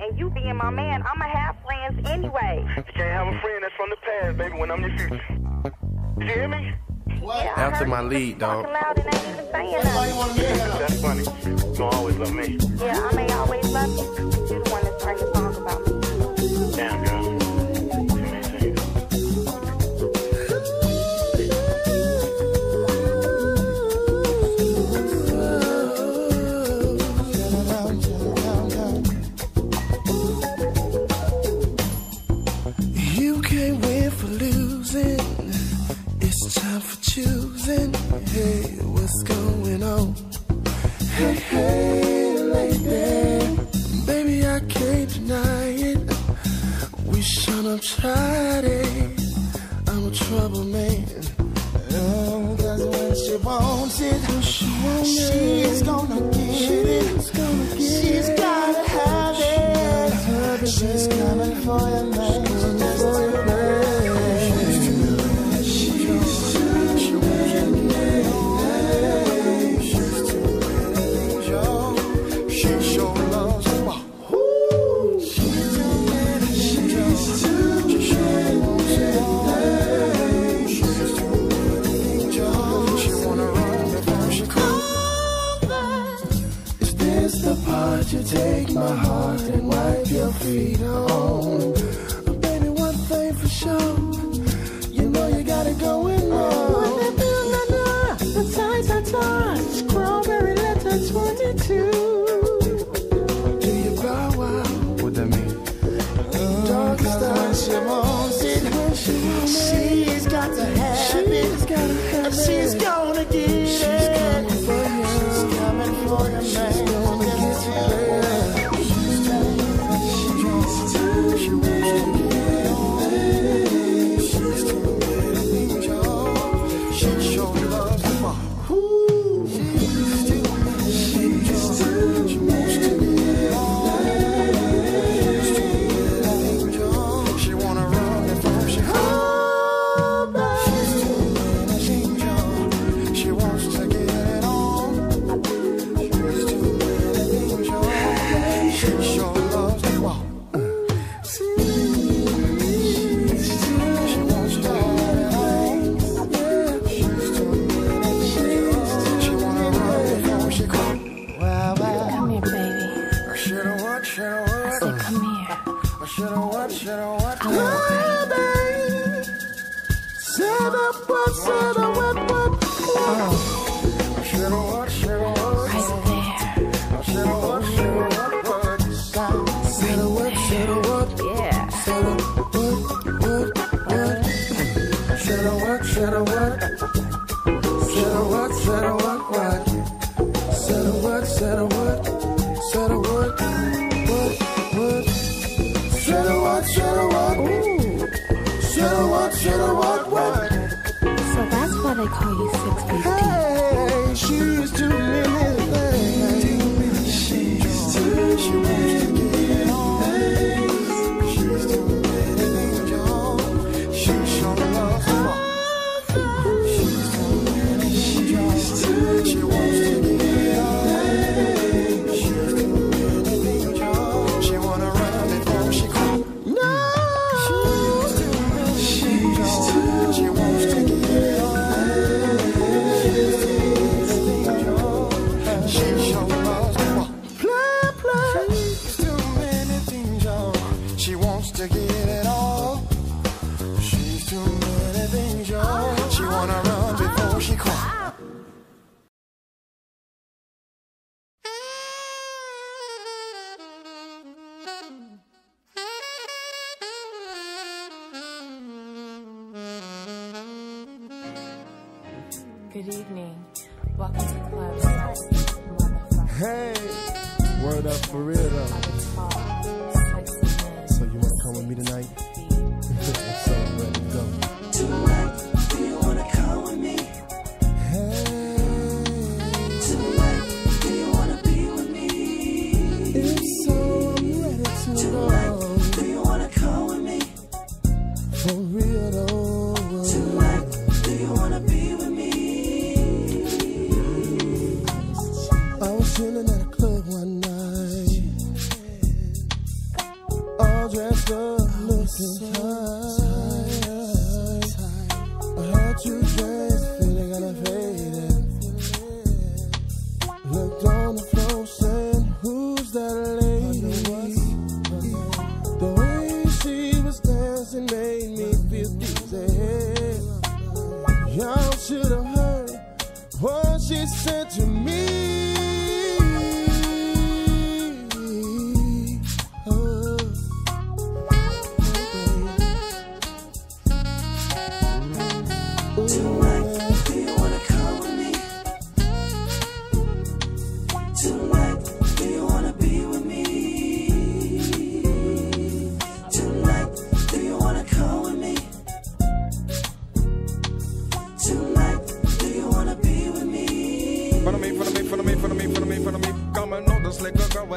and you being my man, I'ma have friends anyway. You can't have a friend that's from the past, baby, when I'm your future. You hear me? What? Yeah, After my lead, dog. Loud and saying that's why you want to That's funny. You always love me. Yeah, I may always love you. You're the one that's writing about me. You. Será, a será Good evening. Welcome to Club Hey! Word up for real though. So you wanna come with me tonight? so I'm ready to go.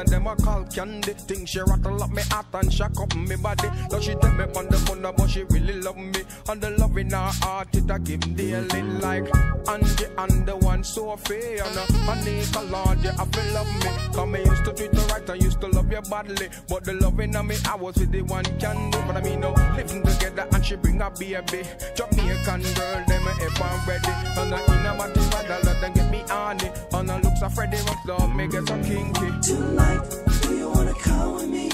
When them a call candy. Think she rattle up me heart and shock up me body. Now she tell me on the phone but she really love me. And the love in her heart it a give daily like Angie and the one Sophie and uh, honey color you have to love me. Come me used to treat her right, I used to love you badly. But the love in me, I was with the one candy. But I mean, no, living together and she bring a baby. Jamaican girl, them if I'm ready. And I in a material, let them get me on it. And I looks a Freddy Rock, love me get so kinky. Tonight, do you wanna come with me?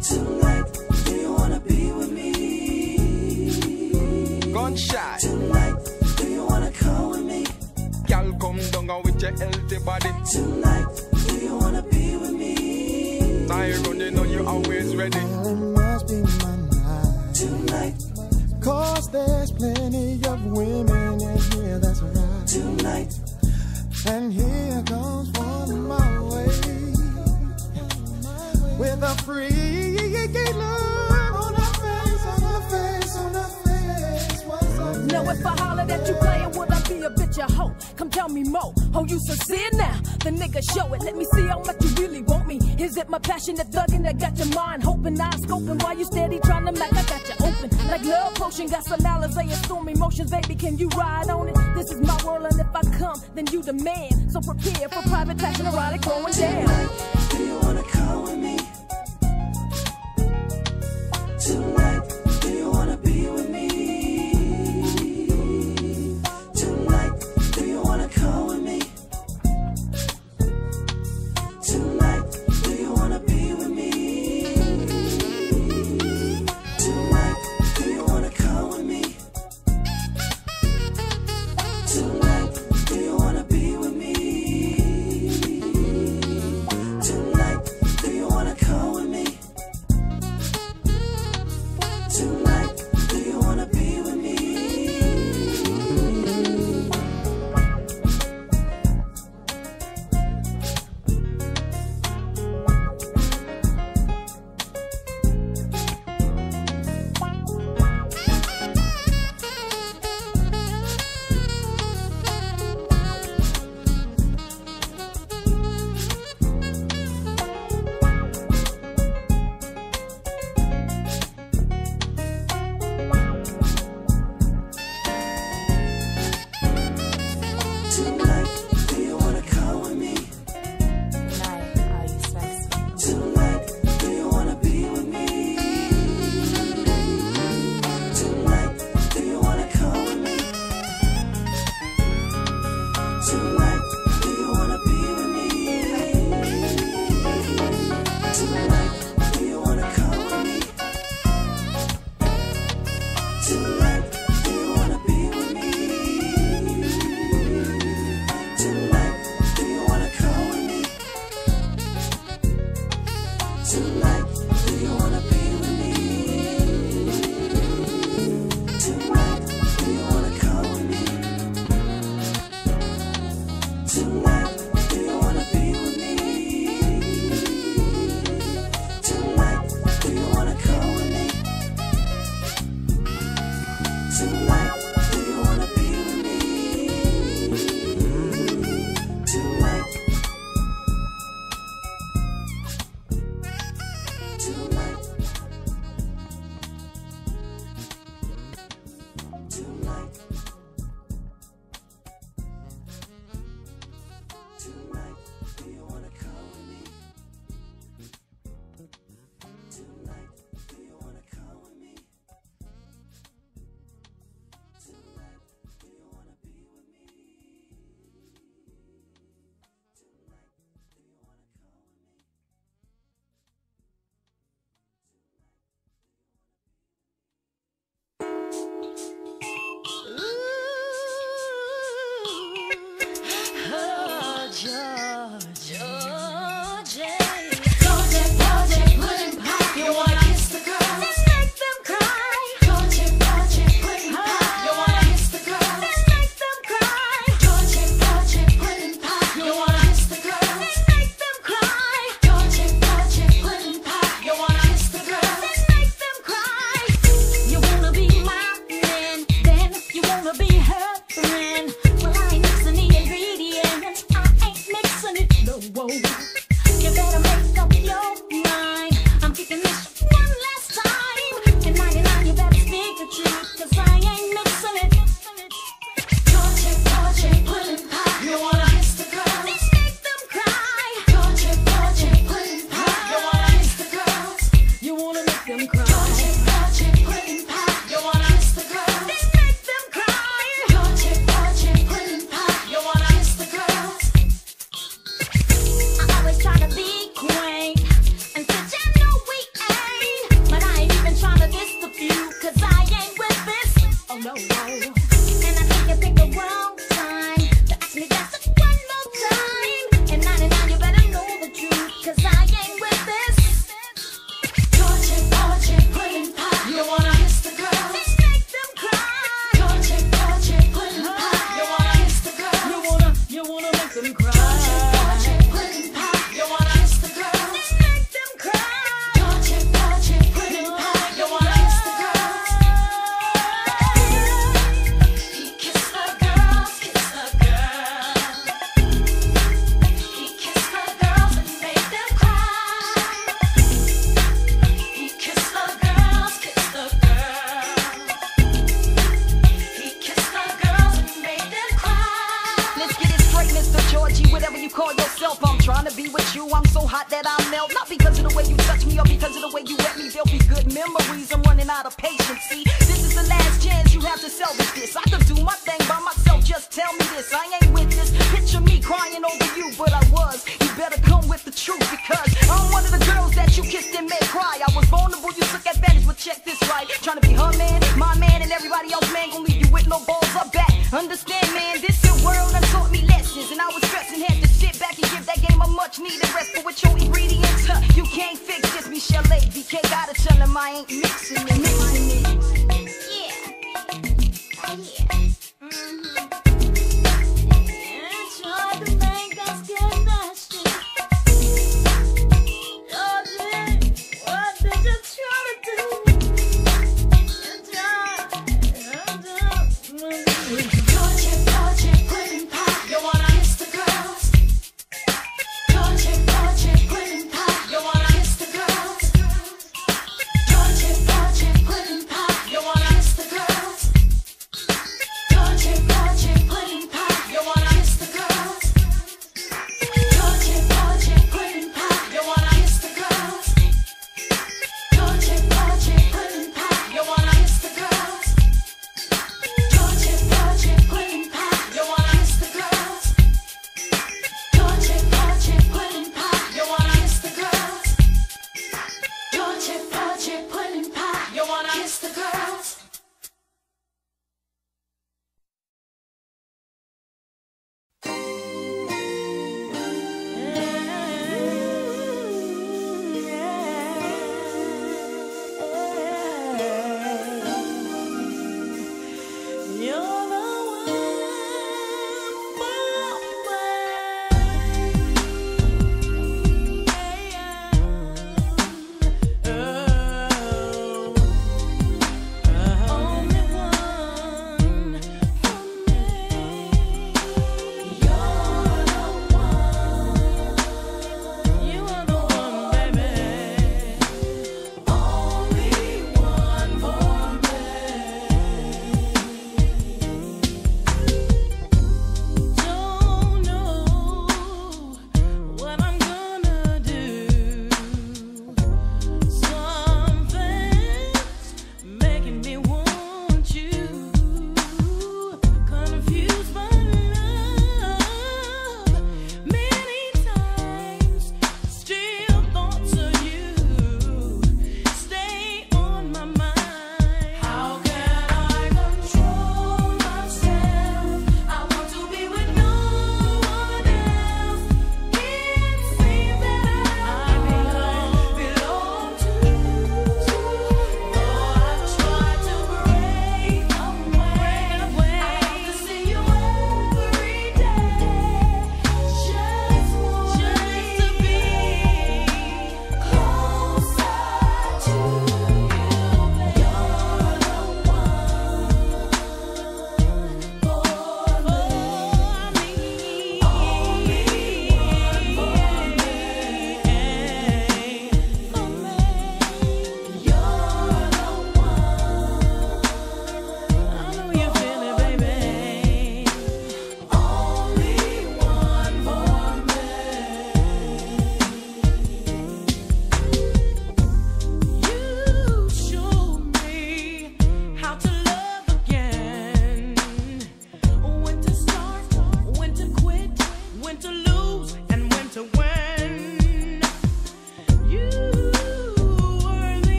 Tonight, do you wanna be with me? Gunshot, Tonight, do you wanna come with me? girl come down and with your healthy body. Tonight, do you wanna be with me? I running on you always ready. well, it must be my night. Tonight, Cause there's plenty of women in here, that's right. tonight, And here comes one my way with a free look on her face, on her face, on her face. What's up? Now if I hollered at you playing, would I be a bitch a hoe? Come tell me more. Oh, you sincere now? The nigga show it. Let me see how much you really want me. Is it my passionate thugging that got your mind hoping? I'm scoping while you steady trying to make. I got you like love potion. Got some Alizé and storm emotions, baby. Can you ride on it? This is my world, and if I come, then you the man. So prepare for private passion erotic going down. do you wanna come with me? Tonight,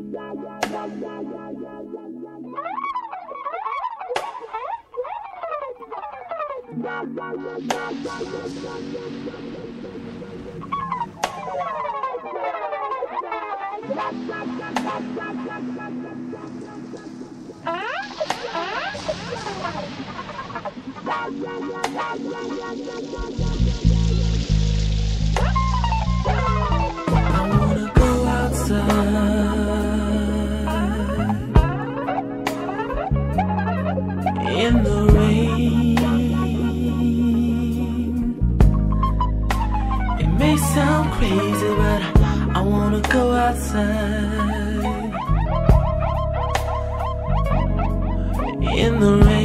I wanna go outside. in the rain.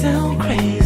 So crazy.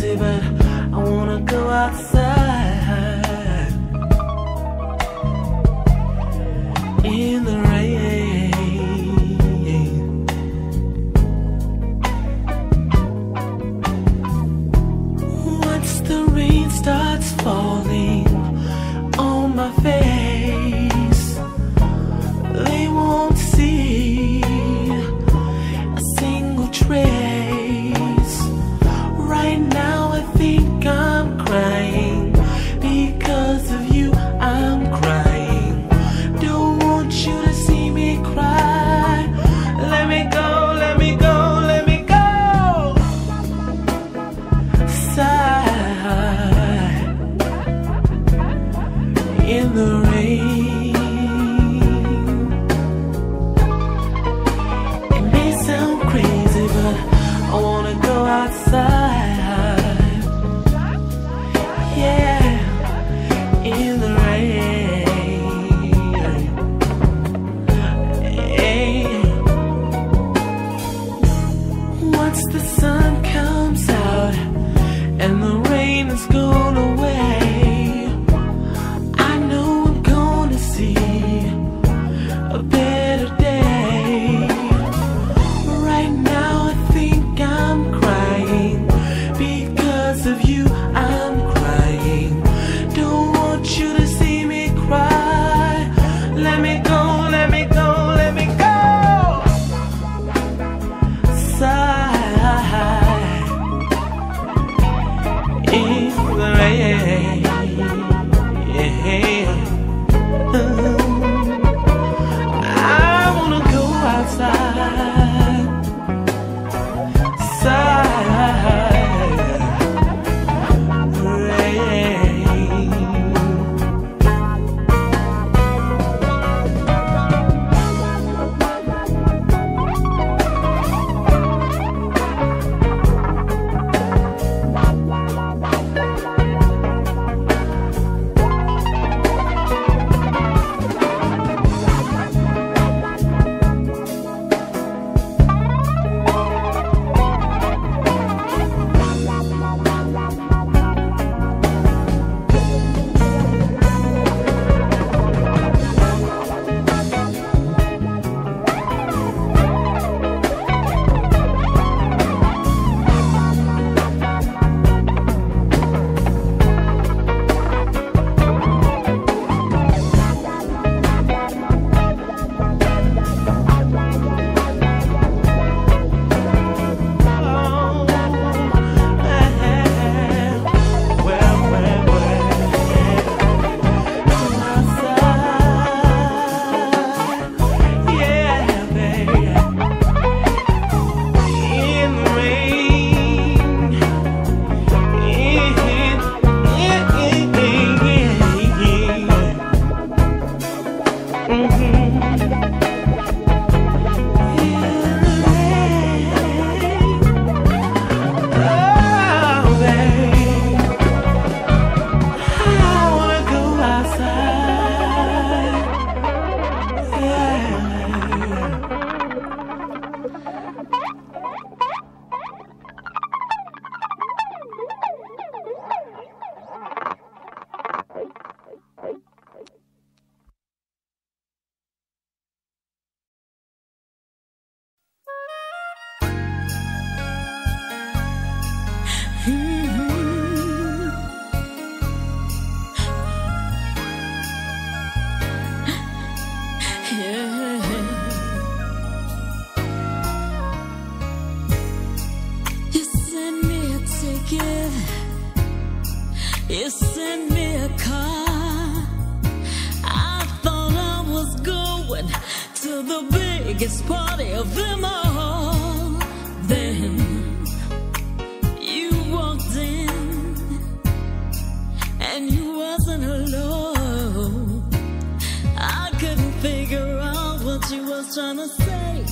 Trying to say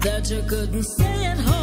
that you couldn't say at home.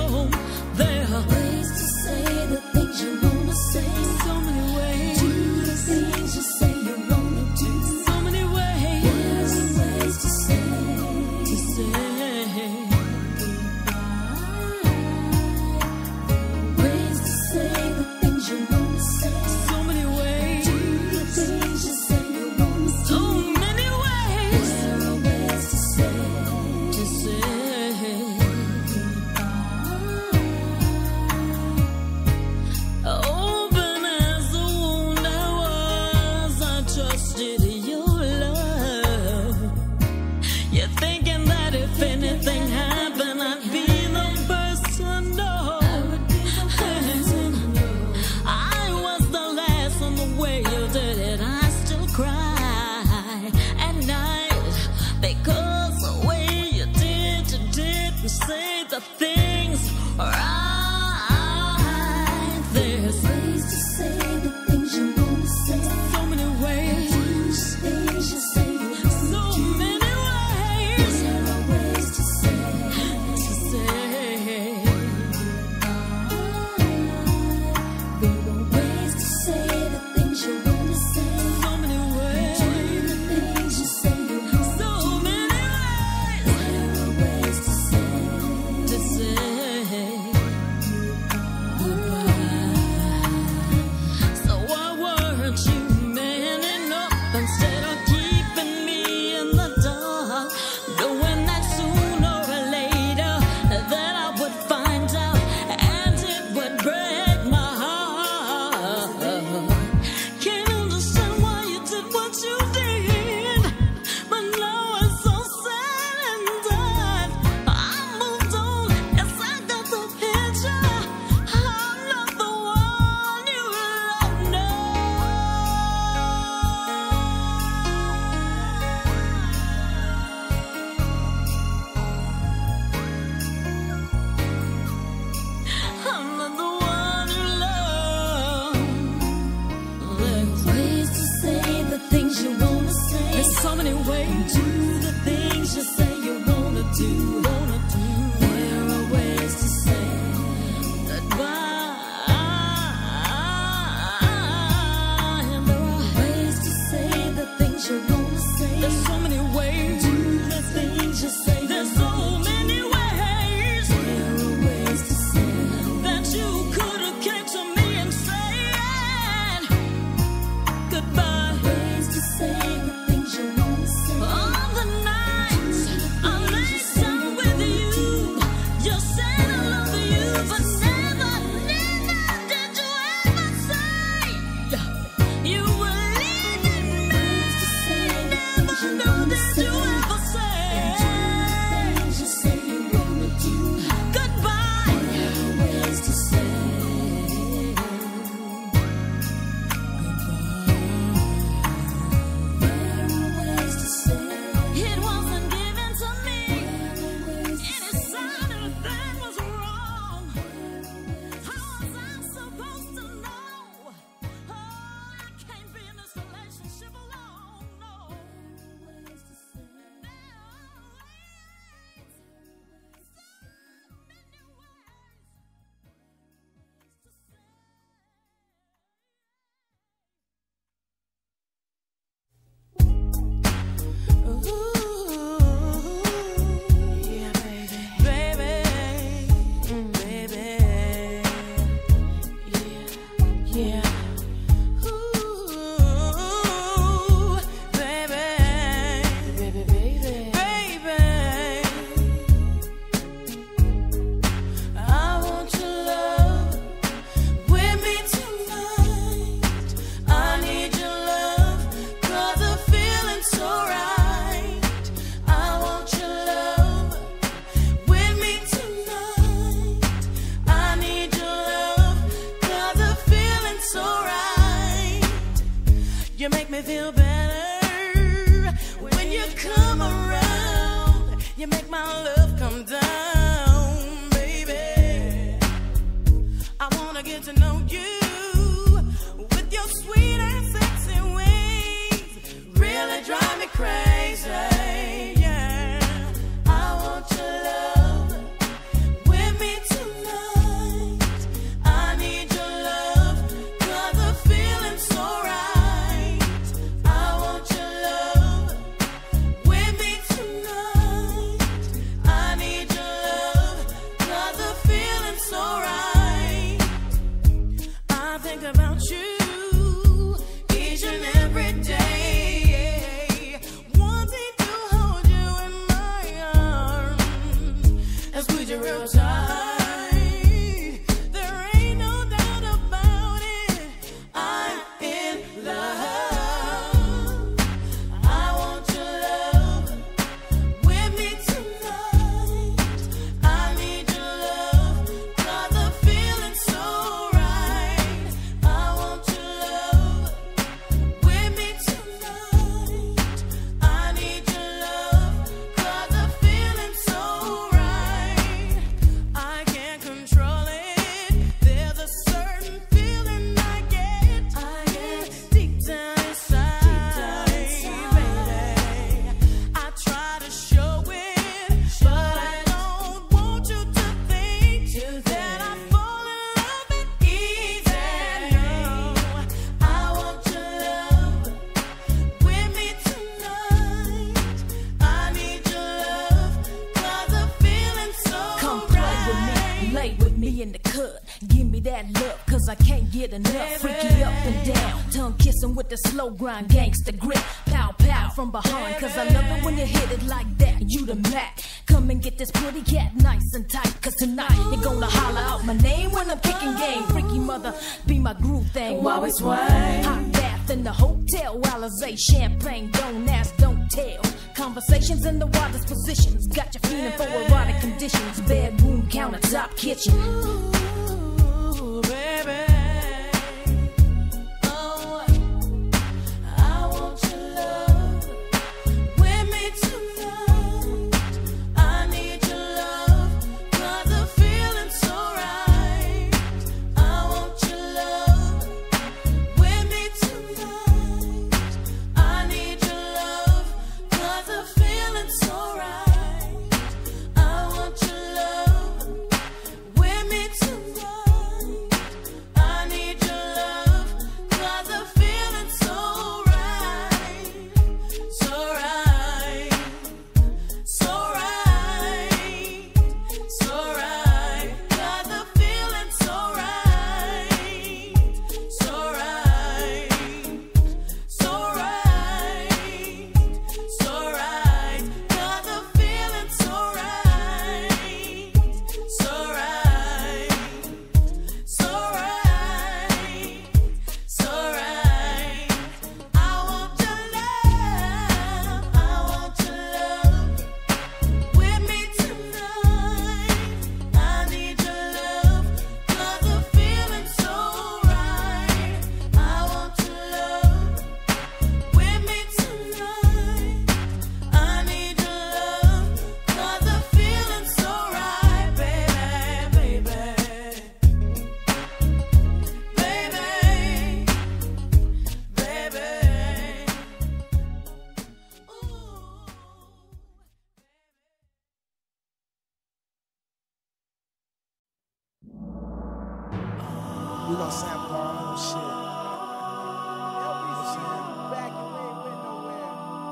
we gonna sample our own shit. I'm?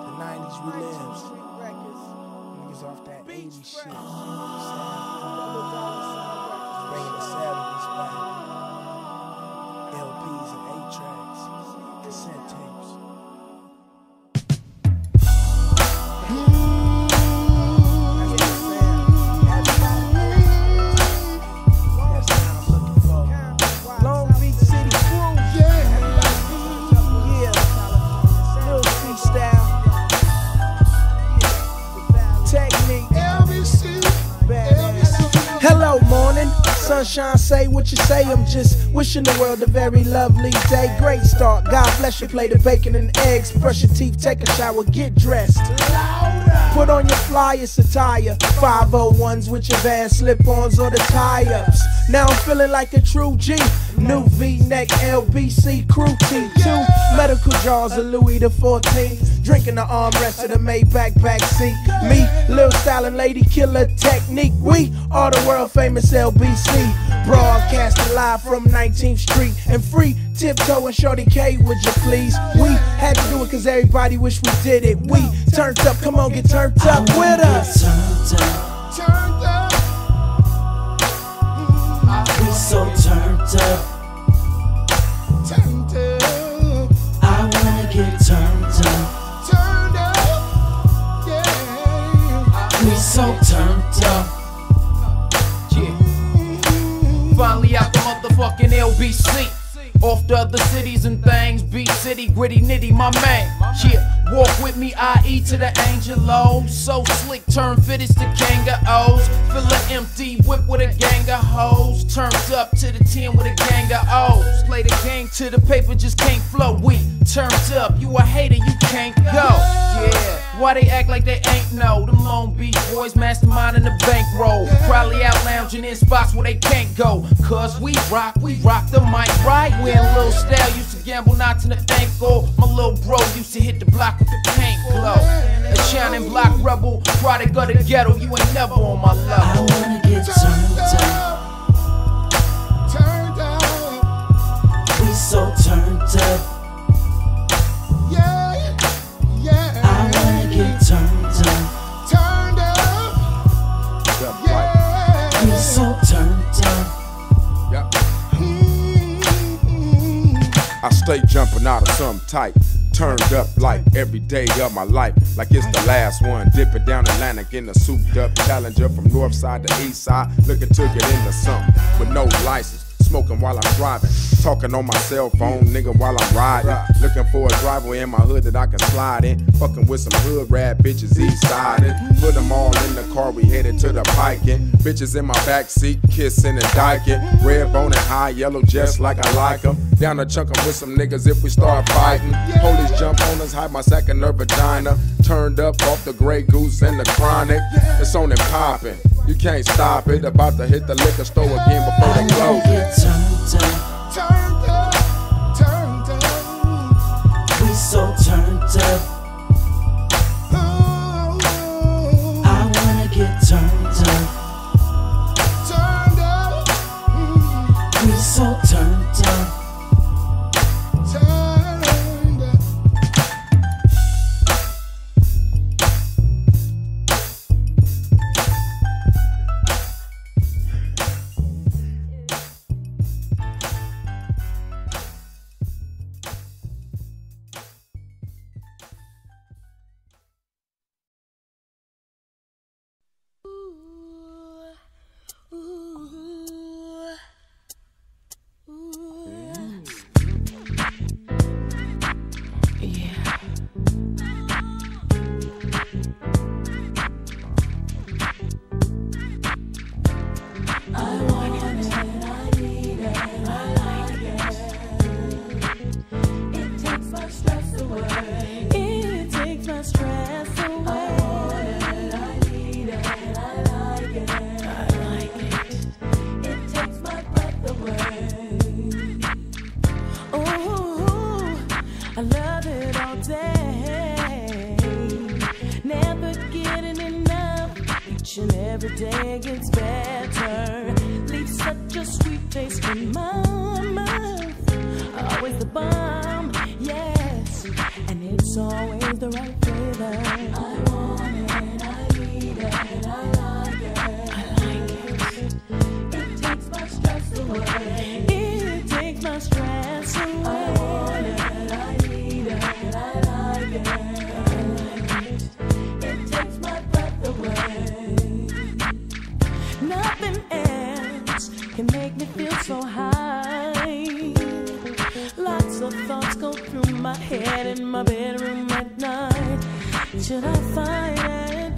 The 90s we lived. Niggas off that 80s shit. You know? Bringing the 70s back. LPs and 8 tracks. Cassette. say what you say, I'm just wishing the world a very lovely day. Great start, God bless you. Play the bacon and eggs, brush your teeth, take a shower, get dressed. Put on your flyest attire, 501s with your van slip ons or the tie ups. Now I'm feeling like a true G. New V neck LBC crew T2 medical jars of Louis the 14th. Drinking the armrest of the Maybach backseat. Me, Lil Style Lady Killer Technique. We are the world famous LBC. Broadcasting live from 19th Street and free tiptoe and Shorty K, would you please? We had to do it cause everybody wish we did it. We turned up, come on, get turned up with us. To the 10 with a gang of O's. Play the game to the paper, just can't flow. We turned up, you a hater, you can't go. Yeah, why they act like they ain't know? Them Long Beach boys mastermind in the bankroll. Probably out lounging in spots where they can't go. Cause we rock, we rock the mic right. We in Lil Style used to gamble not to the bank go. My little bro used to hit the block with the paint glow. A shining block rebel, product of the ghetto, you ain't never on my level. Every day of my life, like it's the last one. Dipping down Atlantic in a souped up challenger from north side to east side, looking to get into something with no license. Smoking while I'm driving, talking on my cell phone, nigga, while I'm riding. Looking for a driveway in my hood that I can slide in. Fucking with some hood rat bitches east siding. Put them all in the car, we headed to the piking. Bitches in my back seat, kissing and diking. Red bone and high yellow, just like I like them. Down to chunk with some niggas if we start fighting. Police jump on us, hide my sack in her vagina. Turned up off the Grey Goose and the chronic. It's on and popping. You can't stop it. About to hit the liquor store again before they close it. Turned up. Turned up. Turned up. We so turned up. Day gets better. Leaves such a sweet taste in my feel so high. Lots of thoughts go through my head in my bedroom at night. Should I fight it?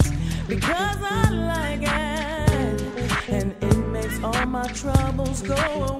Because I like it. And it makes all my troubles go away.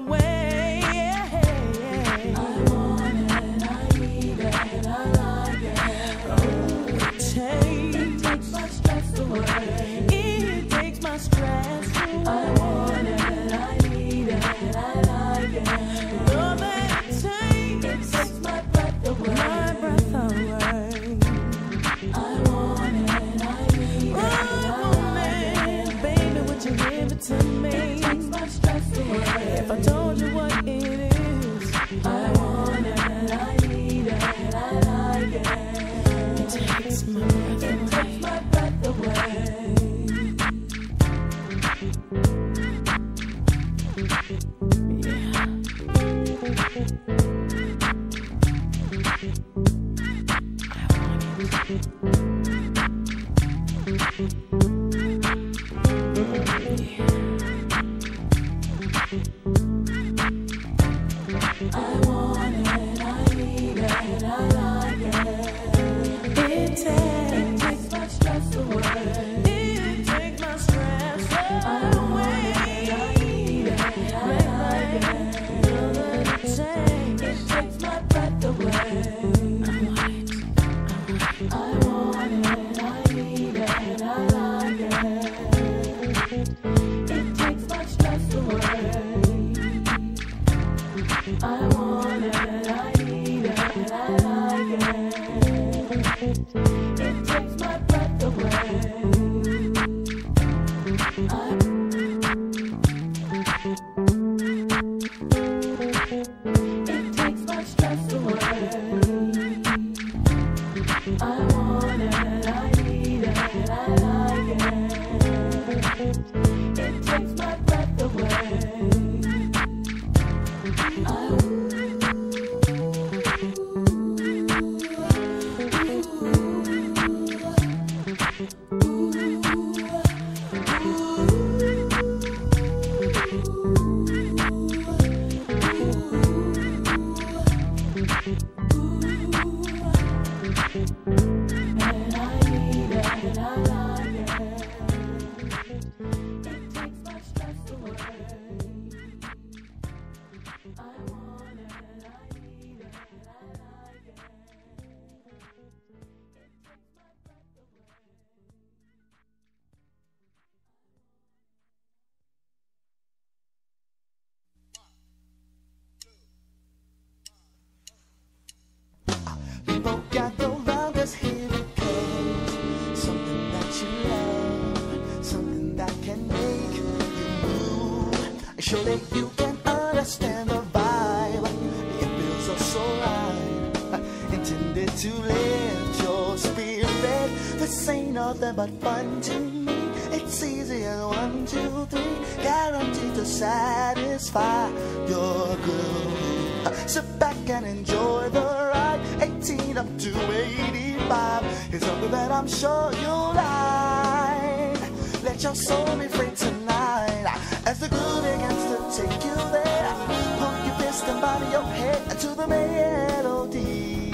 This ain't nothing but fun to me. It's easy as one, two, three. Guaranteed to satisfy your groove. Sit back and enjoy the ride. 18 up to 85 is something that I'm sure you'll like. Let your soul be free tonight as the groove begins to take you there. Put your fist and bob your head to the melody.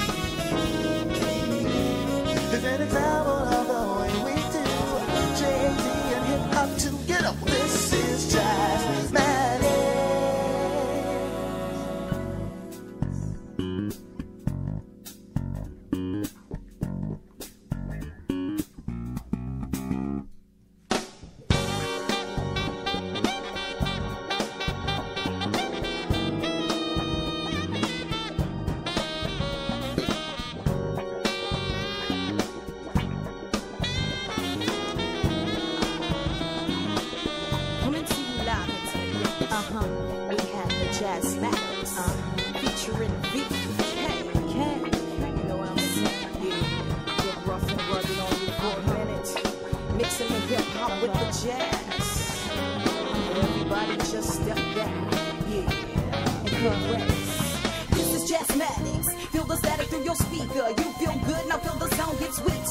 It's an example This is jazz magic.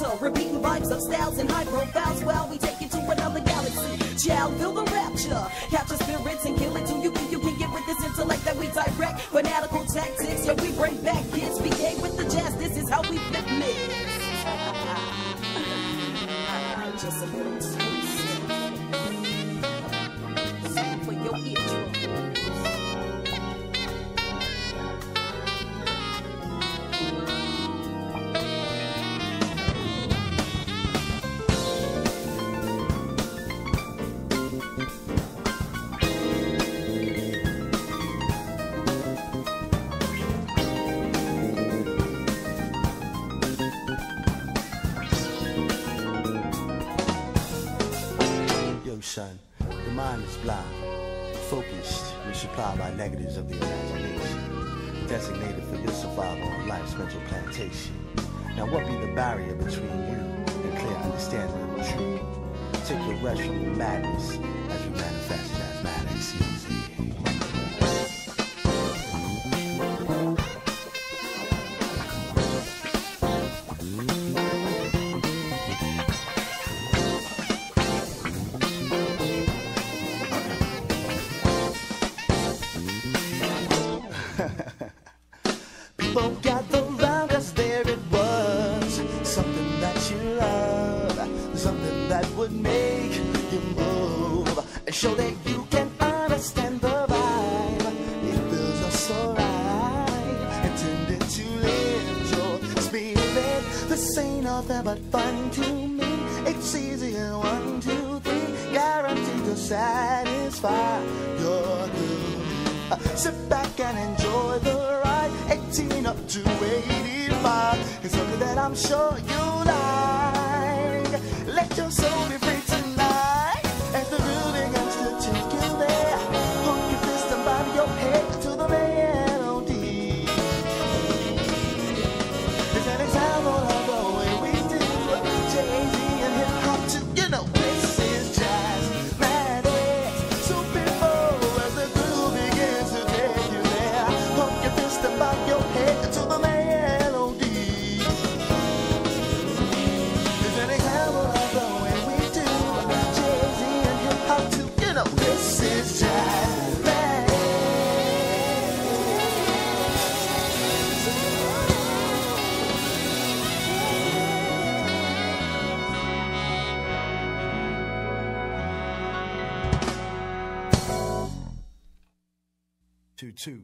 Repeating vibes of styles and high profiles while we take it to another galaxy. Child, feel the rapture. Capture spirits and kill it till you think you can get with this intellect that we direct. Fanatical tactics, yeah, we bring back kids. Behave with the jazz, this is how we flip mix. Just a little taste. For your eardrums. Barrier between you and clear understanding of the truth? Take your rest from the madness as you manifest as madness. Would make you move. And show that you can understand the vibe. It feels so right. Intended to lift your spirit. This ain't nothing but fun to me. It's easy in one, two, three. Guaranteed to satisfy your. Uh, Sit back and enjoy the ride. 18 up to 85. It's something that I'm sure you. Let your Two.